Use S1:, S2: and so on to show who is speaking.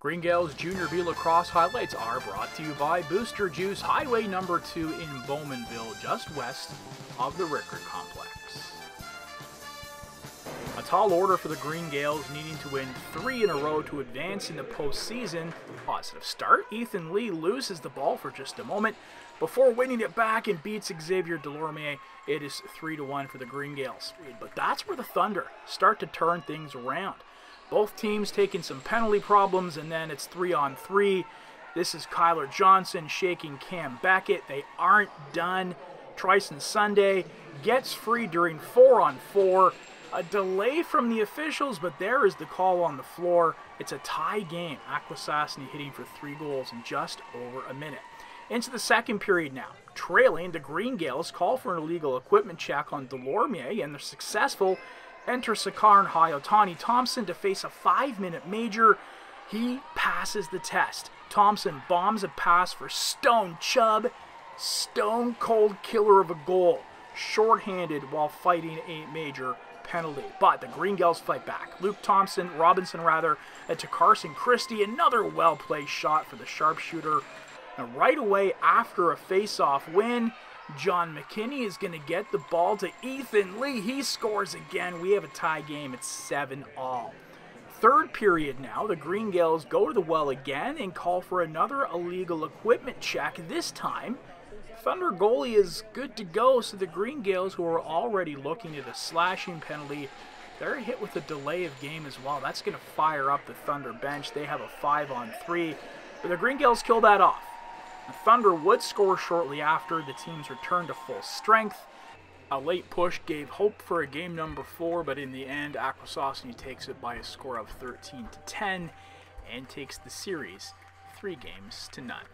S1: Green Gaels Junior B Lacrosse highlights are brought to you by Booster Juice, Highway Number 2 in Bowmanville, just west of the Rickard Complex. A tall order for the Green Gaels needing to win three in a row to advance in the postseason. Positive start. Ethan Lee loses the ball for just a moment before winning it back and beats Xavier Delormier. It is 3 to 1 for the Green Gaels. But that's where the Thunder start to turn things around. Both teams taking some penalty problems, and then it's three on three. This is Kyler Johnson shaking Cam Beckett. They aren't done. Tryson Sunday gets free during four on four. A delay from the officials, but there is the call on the floor. It's a tie game. Akwesasne hitting for three goals in just over a minute. Into the second period now. Trailing, the Green Gaels call for an illegal equipment check on Delormier, and they're successful Enter Sakarn Hayotani Thompson to face a five minute major. He passes the test. Thompson bombs a pass for Stone Chubb. Stone cold killer of a goal. Shorthanded while fighting a major penalty. But the Green Gaels fight back. Luke Thompson, Robinson rather, to Carson Christie. Another well placed shot for the sharpshooter. And right away after a face off win, John McKinney is going to get the ball to Ethan Lee. He scores again. We have a tie game. It's 7 all. Third period now, the Green Gaels go to the well again and call for another illegal equipment check. This time, Thunder goalie is good to go, so the Green Gaels, who are already looking at a slashing penalty, they're hit with a delay of game as well. That's going to fire up the Thunder bench. They have a 5 on 3, but the Green Gales kill that off. The Thunder would score shortly after the teams return to full strength. A late push gave hope for a game number four, but in the end, Akwesasne takes it by a score of 13 to 10 and takes the series three games to none.